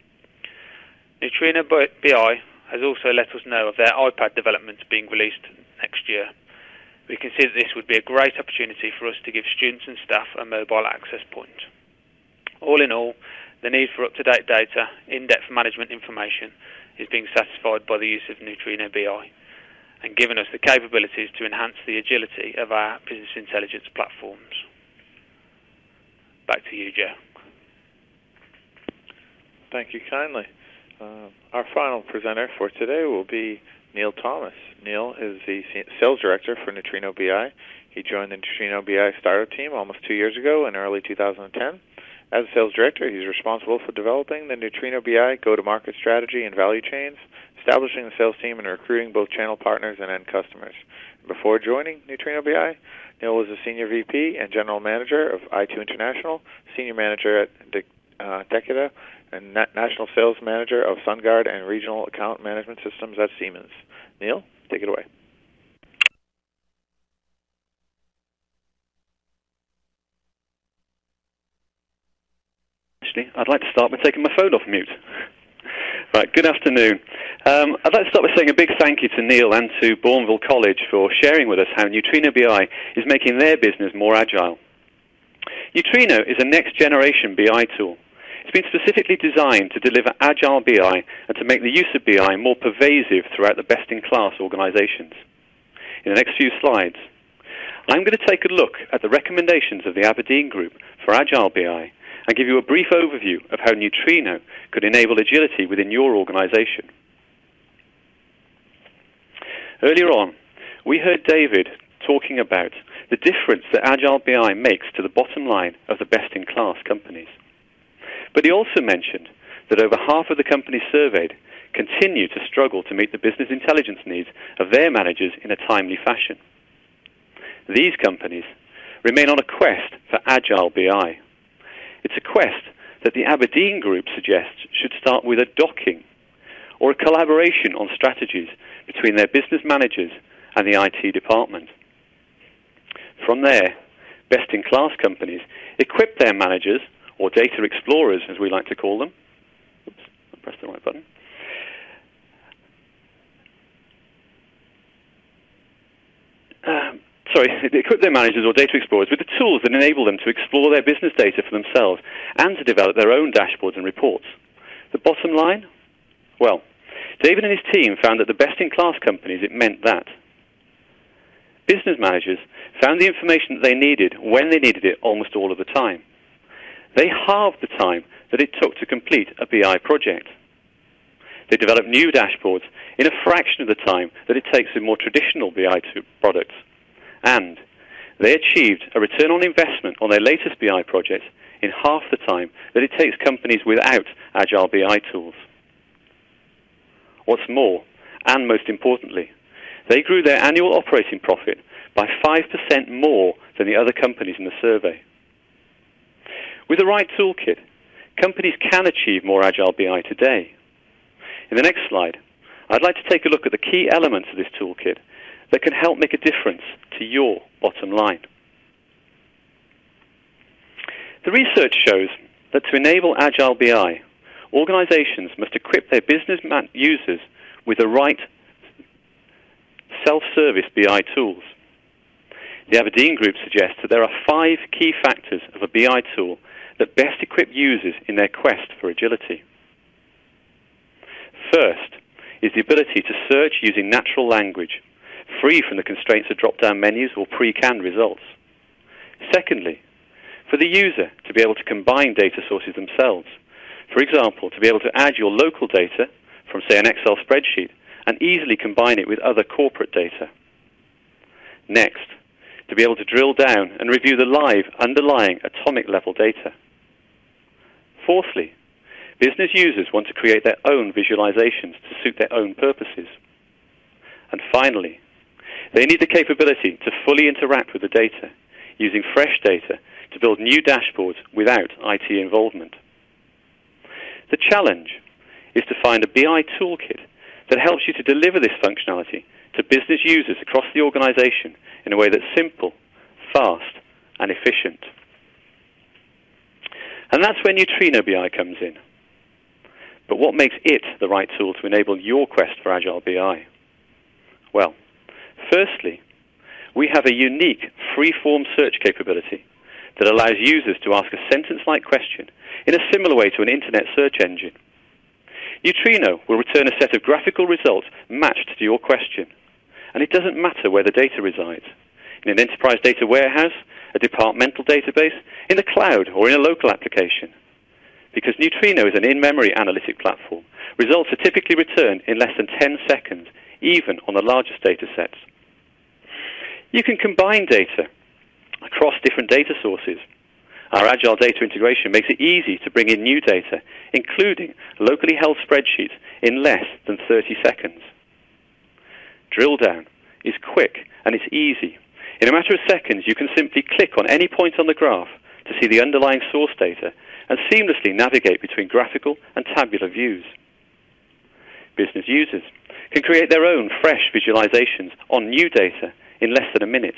Neutrino BI has also let us know of their iPad development being released next year. We can see that this would be a great opportunity for us to give students and staff a mobile access point. All in all, the need for up-to-date data, in-depth management information is being satisfied by the use of Neutrino BI and given us the capabilities to enhance the agility of our business intelligence platforms. Back to you, Joe. Thank you kindly. Uh, our final presenter for today will be Niall Thomas. Niall is the sales director for Neutrino BI. He joined the Neutrino BI startup team almost two years ago in early 2010. As a sales director, he's responsible for developing the Neutrino BI go-to-market strategy and value chains, establishing the sales team, and recruiting both channel partners and end customers. Before joining Neutrino BI, Niall was a senior VP and general manager of i2 International, senior manager at De- uh, Detica, and na- national sales manager of SunGard and regional account management systems at Siemens. Niall, take it away. I'd like to start by taking my phone off mute. Right, good afternoon. Um, I'd like to start by saying a big thank you to Neil and to Bournville College for sharing with us how Neutrino BI is making their business more agile. Neutrino is a next generation BI tool. It's been specifically designed to deliver agile BI and to make the use of BI more pervasive throughout the best in class organizations. In the next few slides, I'm going to take a look at the recommendations of the Aberdeen Group for Agile BI and give you a brief overview of how Neutrino could enable agility within your organization. Earlier on, we heard David talking about the difference that Agile BI makes to the bottom line of the best in class companies. But he also mentioned that over half of the companies surveyed continue to struggle to meet the business intelligence needs of their managers in a timely fashion. These companies remain on a quest for Agile BI. It's a quest that the Aberdeen Group suggests should start with a docking or a collaboration on strategies between their business managers and the IT department. From there, best in class companies equip their managers, or data explorers as we like to call them. Oops, I pressed the right button. Um, sorry, equip their managers or data explorers with the tools that enable them to explore their business data for themselves and to develop their own dashboards and reports. The bottom line? Well, David and his team found that the best in class companies, it meant that. Business managers found the information that they needed when they needed it almost all of the time. They halved the time that it took to complete a BI project. They developed new dashboards in a fraction of the time that it takes in more traditional BI products. And they achieved a return on investment on their latest BI project in half the time that it takes companies without Agile BI tools. What's more, and most importantly, they grew their annual operating profit by 5% more than the other companies in the survey. With the right toolkit, companies can achieve more Agile BI today. In the next slide, I'd like to take a look at the key elements of this toolkit that can help make a difference to your bottom line. The research shows that to enable Agile BI, organizations must equip their business users with the right self-service BI tools. The Aberdeen Group suggests that there are five key factors of a BI tool that best equip users in their quest for agility. First is the ability to search using natural language, free from the constraints of drop-down menus or pre-canned results. Secondly, for the user to be able to combine data sources themselves. For example, to be able to add your local data from, say, an Excel spreadsheet and easily combine it with other corporate data. Next, to be able to drill down and review the live underlying atomic level data. Fourthly, business users want to create their own visualizations to suit their own purposes. And finally, they need the capability to fully interact with the data, using fresh data to build new dashboards without IT involvement. The challenge is to find a BI toolkit that helps you to deliver this functionality to business users across the organization in a way that's simple, fast, and efficient. And that's where Neutrino BI comes in. But what makes it the right tool to enable your quest for Agile BI? Well, firstly, we have a unique free-form search capability that allows users to ask a sentence-like question in a similar way to an internet search engine. Neutrino will return a set of graphical results matched to your question. And it doesn't matter where the data resides in an enterprise data warehouse, a departmental database, in the cloud, or in a local application. Because Neutrino is an in memory analytic platform, results are typically returned in less than 10 seconds, even on the largest data sets. You can combine data across different data sources our Agile data integration makes it easy to bring in new data, including locally held spreadsheets, in less than 30 seconds. Drill down is quick and it's easy. In a matter of seconds, you can simply click on any point on the graph to see the underlying source data and seamlessly navigate between graphical and tabular views. Business users can create their own fresh visualizations on new data in less than a minute.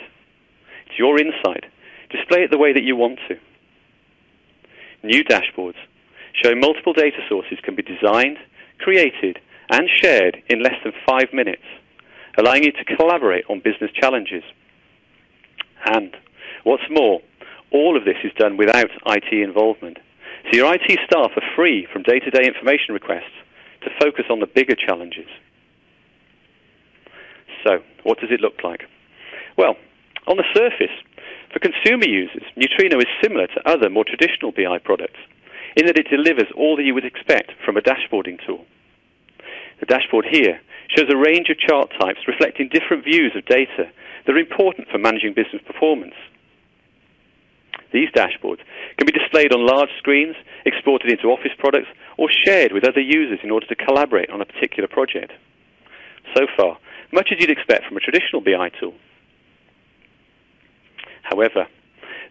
It's your insight. Display it the way that you want to new dashboards showing multiple data sources can be designed, created, and shared in less than five minutes, allowing you to collaborate on business challenges. And what's more, all of this is done without IT involvement. So your IT staff are free from day-to-day information requests to focus on the bigger challenges. So, what does it look like? Well, on the surface, for consumer users, Neutrino is similar to other more traditional BI products in that it delivers all that you would expect from a dashboarding tool. The dashboard here shows a range of chart types reflecting different views of data that are important for managing business performance. These dashboards can be displayed on large screens, exported into Office products, or shared with other users in order to collaborate on a particular project. So far, much as you'd expect from a traditional BI tool. However,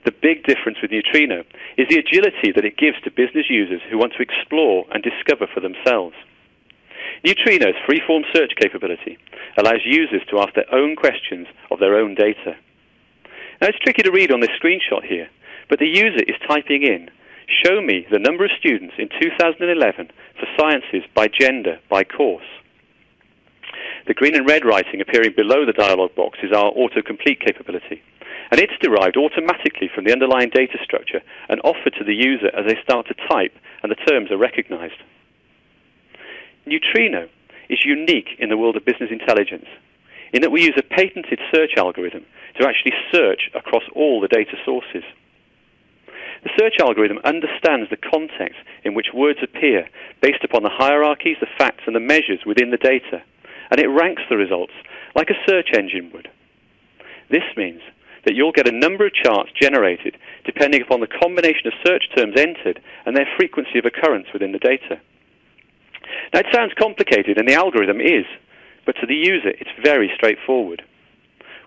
the big difference with Neutrino is the agility that it gives to business users who want to explore and discover for themselves. Neutrino's freeform search capability allows users to ask their own questions of their own data. Now, it's tricky to read on this screenshot here, but the user is typing in, show me the number of students in 2011 for sciences by gender, by course. The green and red writing appearing below the dialog box is our autocomplete capability, and it's derived automatically from the underlying data structure and offered to the user as they start to type and the terms are recognized. Neutrino is unique in the world of business intelligence in that we use a patented search algorithm to actually search across all the data sources. The search algorithm understands the context in which words appear based upon the hierarchies, the facts, and the measures within the data, and it ranks the results like a search engine would. This means that you'll get a number of charts generated depending upon the combination of search terms entered and their frequency of occurrence within the data. Now, it sounds complicated, and the algorithm is, but to the user, it's very straightforward.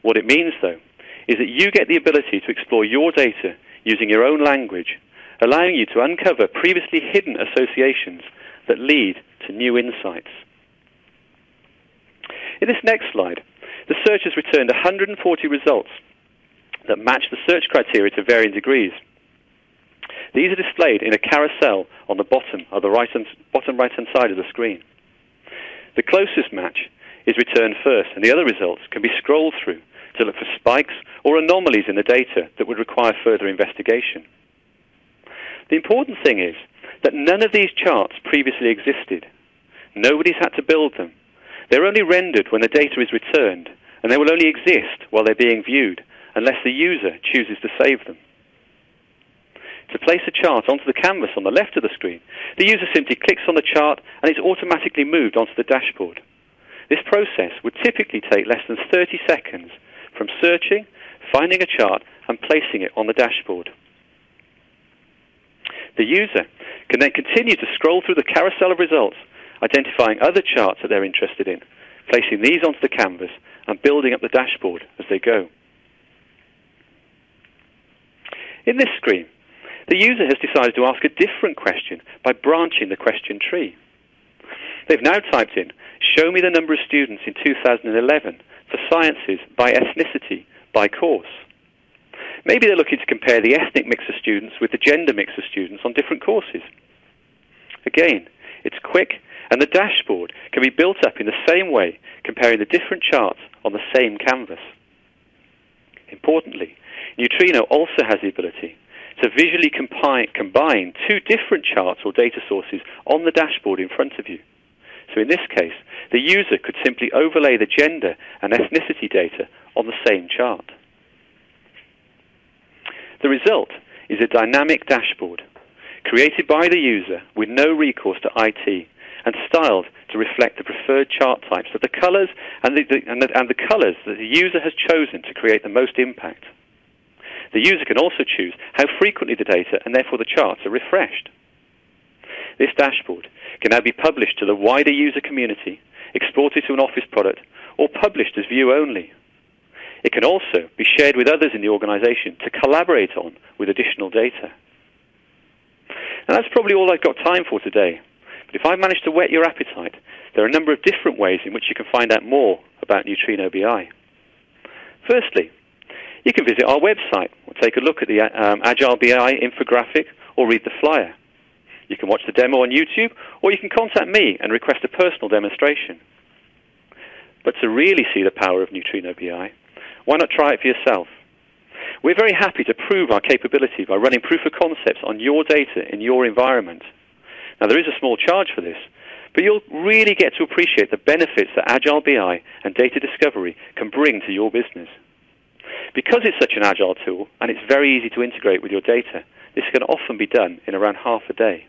What it means, though, is that you get the ability to explore your data using your own language, allowing you to uncover previously hidden associations that lead to new insights. In this next slide, the search has returned 140 results that match the search criteria to varying degrees. These are displayed in a carousel on the bottom of the right and bottom right-hand side of the screen. The closest match is returned first, and the other results can be scrolled through to look for spikes or anomalies in the data that would require further investigation. The important thing is that none of these charts previously existed. Nobody's had to build them. They're only rendered when the data is returned, and they will only exist while they're being viewed unless the user chooses to save them to place a chart onto the canvas on the left of the screen, the user simply clicks on the chart and it's automatically moved onto the dashboard. This process would typically take less than 30 seconds from searching, finding a chart, and placing it on the dashboard. The user can then continue to scroll through the carousel of results, identifying other charts that they're interested in, placing these onto the canvas, and building up the dashboard as they go. In this screen, the user has decided to ask a different question by branching the question tree. They've now typed in, show me the number of students in 2011 for sciences by ethnicity, by course. Maybe they're looking to compare the ethnic mix of students with the gender mix of students on different courses. Again, it's quick, and the dashboard can be built up in the same way, comparing the different charts on the same canvas. Importantly, Neutrino also has the ability to visually combine, combine two different charts or data sources on the dashboard in front of you. So in this case, the user could simply overlay the gender and ethnicity data on the same chart. The result is a dynamic dashboard created by the user with no recourse to IT and styled to reflect the preferred chart types of the colors and the, the, and the, and the colors that the user has chosen to create the most impact. The user can also choose how frequently the data and therefore the charts are refreshed. This dashboard can now be published to the wider user community, exported to an Office product, or published as view only. It can also be shared with others in the organization to collaborate on with additional data. And that's probably all I've got time for today. But if I manage to whet your appetite, there are a number of different ways in which you can find out more about Neutrino BI. Firstly, you can visit our website or take a look at the um, Agile BI infographic or read the flyer. You can watch the demo on YouTube or you can contact me and request a personal demonstration. But to really see the power of Neutrino BI, why not try it for yourself? We're very happy to prove our capability by running proof of concepts on your data in your environment. Now, there is a small charge for this, but you'll really get to appreciate the benefits that Agile BI and data discovery can bring to your business. Because it's such an agile tool and it's very easy to integrate with your data, this can often be done in around half a day.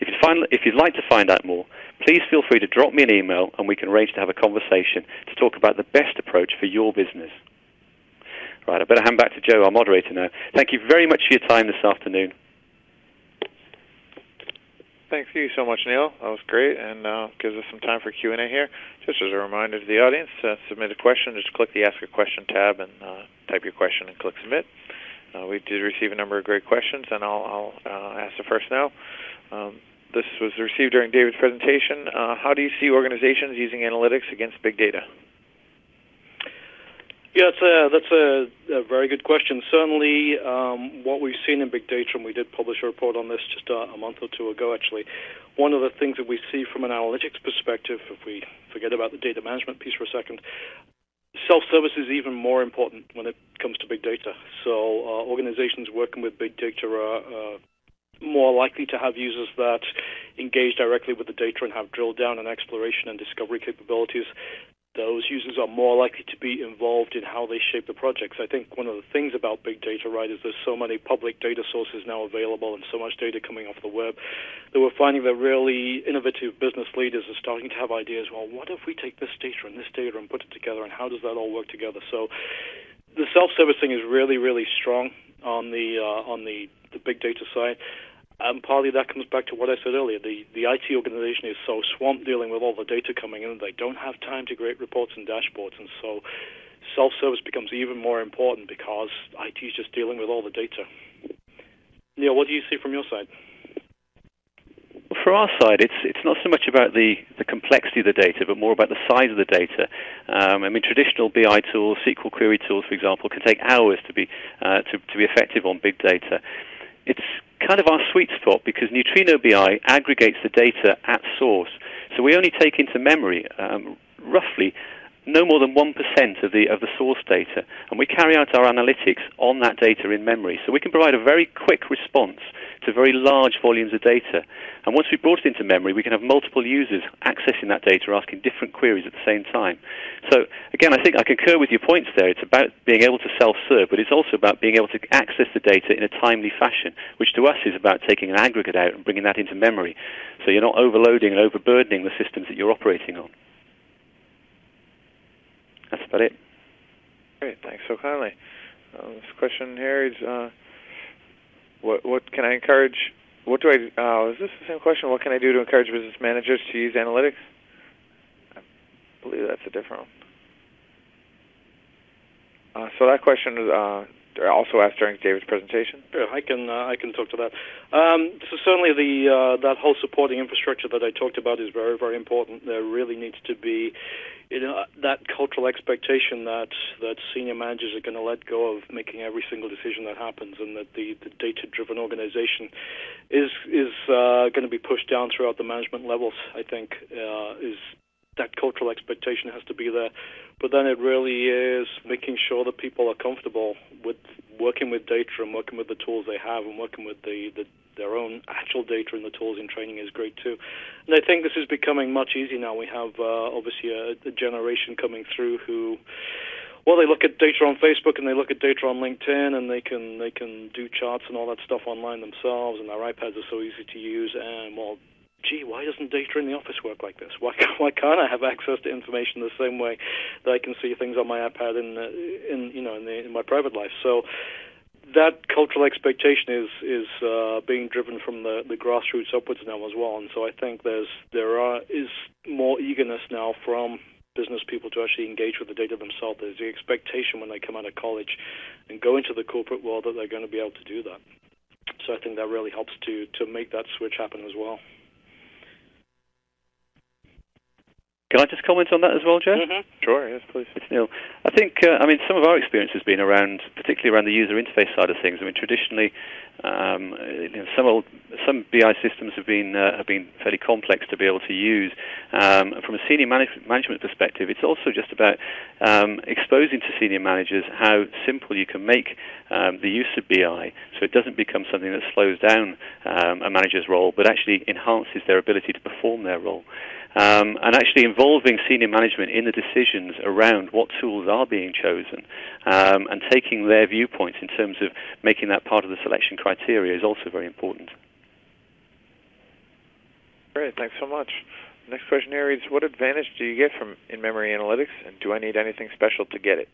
If you'd, find, if you'd like to find out more, please feel free to drop me an email and we can arrange to have a conversation to talk about the best approach for your business. Right, I better hand back to Joe, our moderator now. Thank you very much for your time this afternoon. Thank you so much, Niall. That was great, and uh, gives us some time for Q and A here. Just as a reminder to the audience, uh, submit a question. Just click the Ask a Question tab and uh, type your question and click Submit. Uh, we did receive a number of great questions, and I'll, I'll uh, ask the first now. Um, this was received during David's presentation. Uh, how do you see organizations using analytics against big data? Yeah, that's a, that's a, a very good question. Certainly, um, what we've seen in big data, and we did publish a report on this just a, a month or two ago, actually. One of the things that we see from an analytics perspective, if we forget about the data management piece for a second, self-service is even more important when it comes to big data. So uh, organizations working with big data are uh, more likely to have users that engage directly with the data and have drill down and exploration and discovery capabilities those users are more likely to be involved in how they shape the projects. I think one of the things about big data, right, is there's so many public data sources now available and so much data coming off the web that we're finding that really innovative business leaders are starting to have ideas. Well, what if we take this data and this data and put it together, and how does that all work together? So the self-servicing is really, really strong on the uh, on the the big data side. And partly that comes back to what I said earlier. The, the IT organization is so swamped dealing with all the data coming in, they don't have time to create reports and dashboards. And so self service becomes even more important because IT is just dealing with all the data. Niall, what do you see from your side? For our side, it's it's not so much about the, the complexity of the data, but more about the size of the data. Um, I mean, traditional BI tools, SQL query tools, for example, can take hours to be uh, to, to be effective on big data. It's kind of our sweet spot because Neutrino BI aggregates the data at source. So we only take into memory um, roughly no more than 1% of the, of the source data, and we carry out our analytics on that data in memory. So we can provide a very quick response to very large volumes of data. And once we've brought it into memory, we can have multiple users accessing that data, asking different queries at the same time. So again, I think I concur with your points there. It's about being able to self-serve, but it's also about being able to access the data in a timely fashion, which to us is about taking an aggregate out and bringing that into memory. So you're not overloading and overburdening the systems that you're operating on. That's about it. Great, thanks so kindly. Uh, this question here is, uh, what what can I encourage? What do I? Uh, is this the same question? What can I do to encourage business managers to use analytics? I believe that's a different one. Uh, so that question is uh, also asked during David's presentation. Yeah, I can uh, I can talk to that. Um, so certainly the uh, that whole supporting infrastructure that I talked about is very very important. There really needs to be you know that cultural expectation that that senior managers are going to let go of making every single decision that happens, and that the, the data-driven organization is is uh, going to be pushed down throughout the management levels. I think uh, is that cultural expectation has to be there, but then it really is making sure that people are comfortable with working with data and working with the tools they have and working with the, the their own actual data and the tools in training is great too. And I think this is becoming much easier now. We have uh, obviously a, a generation coming through who well, they look at data on Facebook and they look at data on LinkedIn, and they can they can do charts and all that stuff online themselves, and their iPads are so easy to use. And well, gee, why doesn't data in the office work like this? Why why can't I have access to information the same way that I can see things on my iPad in uh, in you know in, the, in my private life? So that cultural expectation is is uh, being driven from the, the grassroots upwards now as well, and so I think there's there are is more eagerness now from business people to actually engage with the data themselves. There's the expectation when they come out of college and go into the corporate world that they're going to be able to do that. So I think that really helps to to make that switch happen as well. Can I just comment on that as well, Joe? Mm-hmm. Sure, yes, please. It's Neil. I think, uh, I mean, some of our experience has been around, particularly around the user interface side of things. I mean, traditionally, um, you know, some old, some BI systems have been uh, have been fairly complex to be able to use. Um, from a senior manage- management perspective, it's also just about um, exposing to senior managers how simple you can make um, the use of BI, so it doesn't become something that slows down um, a manager's role, but actually enhances their ability to perform their role um, and actually involving senior management in the decisions around what tools are being chosen um, and taking their viewpoints in terms of making that part of the selection criteria is also very important. Great, thanks so much. next question here reads, what advantage do you get from in-memory analytics, and do I need anything special to get it?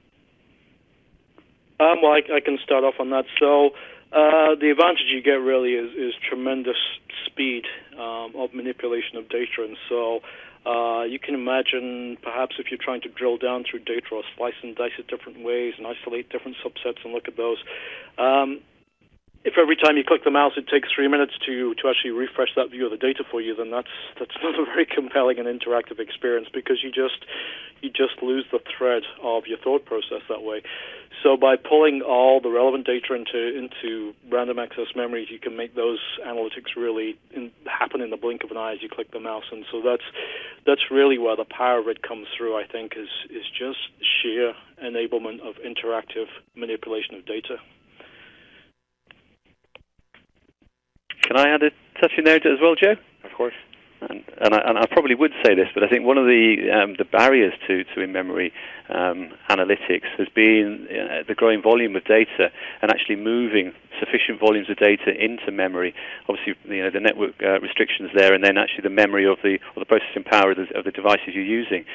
Um, well, I, I, can start off on that. So uh, the advantage you get really is, is tremendous speed um, of manipulation of data, and so uh, you can imagine perhaps if you're trying to drill down through data or slice and dice it different ways and isolate different subsets and look at those. Um, if every time you click the mouse it takes three minutes to, to actually refresh that view of the data for you, then that's that's not a very compelling and interactive experience because you just you just lose the thread of your thought process that way. So by pulling all the relevant data into into random access memories, you can make those analytics really in, happen in the blink of an eye as you click the mouse. And so that's that's really where the power of it comes through. I think is is just sheer enablement of interactive manipulation of data. Can I add a touching note as well, Joe? Of course. And, and, I, and I probably would say this, but I think one of the um, the barriers to to in-memory um, analytics has been uh, the growing volume of data and actually moving sufficient volumes of data into memory. Obviously, you know the network uh, restrictions there, and then actually the memory of the or the processing power of the, of the devices you're using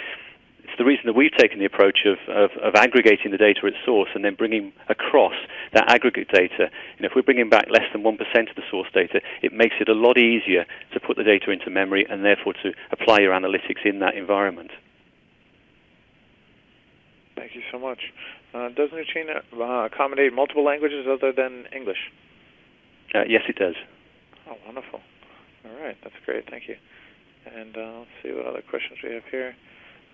it's the reason that we've taken the approach of, of, of, aggregating the data at source and then bringing across that aggregate data. Know, if we're bringing back less than 1% of the source data, it makes it a lot easier to put the data into memory and therefore to apply your analytics in that environment. Thank you so much. Uh, does Neutrino uh, accommodate multiple languages other than English? Uh, yes, it does. Oh, wonderful. All right, that's great. Thank you. And uh, let's see what other questions we have here.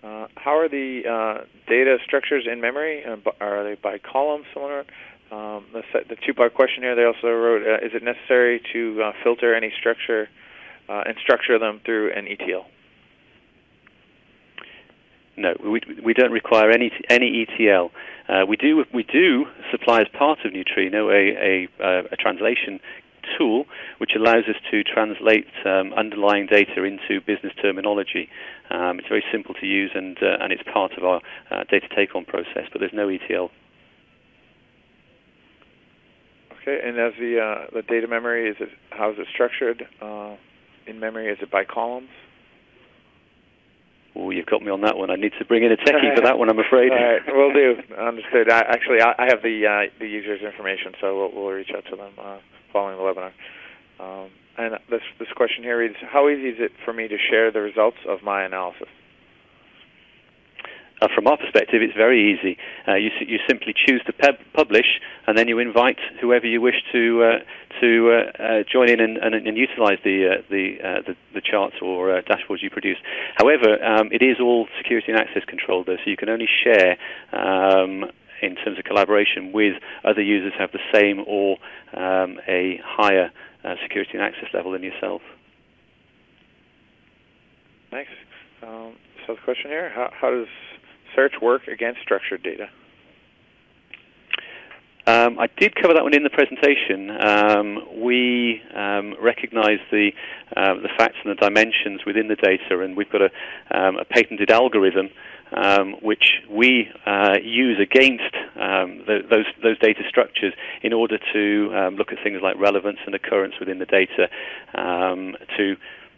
Uh, how are the uh, data structures in memory? Uh, are they by column, similar? Um, the, the two-part question here. They also wrote: uh, Is it necessary to uh, filter any structure uh, and structure them through an ETL? No, we we don't require any any ETL. we do we do supply as part of Neutrino a a, a translation tool which allows us to translate um, underlying data into business terminology. Um, it's very simple to use and, uh, and it's part of our uh, data take-on process, but there's no ETL. Okay, and as the uh, the data memory is it how is it structured uh, in memory? Is it by columns? Oh, you've got me on that one. I need to bring in a techie for that one. I'm afraid. All right, we'll do. Understood. I, actually, I, I have the uh, the user's information, so we'll, we'll reach out to them uh, following the webinar. Um, and this this question here reads: How easy is it for me to share the results of my analysis? Uh, from our perspective, it's very easy. Uh, you, you simply choose to pub- publish, and then you invite whoever you wish to uh, to uh, uh, join in and, and, and utilize the uh, the, the, the charts or dashboards you produce. However, um, it is all security and access controlled, though, so you can only share. Um, in terms of collaboration with other users who have the same or um, a higher security and access level than yourself. Thanks. Um, so the question here: How, how does search work against structured data? Um, I did cover that one in the presentation. Um, we um, recognize the uh, the facts and the dimensions within the data, and we've got a, um, a patented algorithm um, which we uh, use against um, the, those those data structures in order to look at things like relevance and occurrence within the data to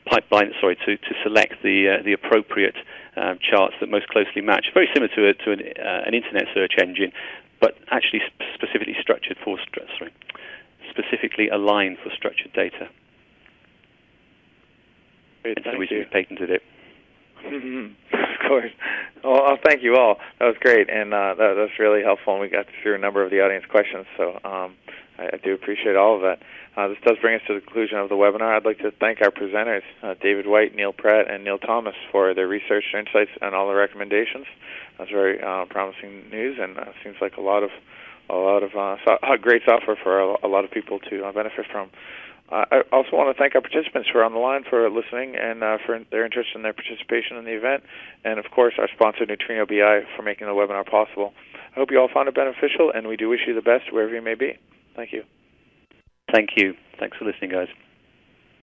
pipeline, sorry, to, to select the uh, the appropriate um, charts that most closely match. Very similar to, a, to an, uh, an, internet search engine, but actually specifically structured for sorry, specifically aligned for structured data. Great, and so we you. patented it. Of course. Well, thank you all. That was great, and uh, that, that's really helpful. And we got through a number of the audience questions, so um, I, I do appreciate all of that. Uh, this does bring us to the conclusion of the webinar. I'd like to thank our presenters, uh, David White, Neil Pratt, and Niall Thomas, for their research, insights, and all the recommendations. That's very uh, promising news, and uh, seems like a lot of a lot of uh, so, great software for a, a, lot of people to benefit from. Uh, I also want to thank our participants who are on the line for listening and uh, for their interest and their participation in the event, and of course our sponsor Neutrino BI for making the webinar possible. I hope you all found it beneficial, and we do wish you the best wherever you may be. Thank you. Thank you. Thanks for listening, guys.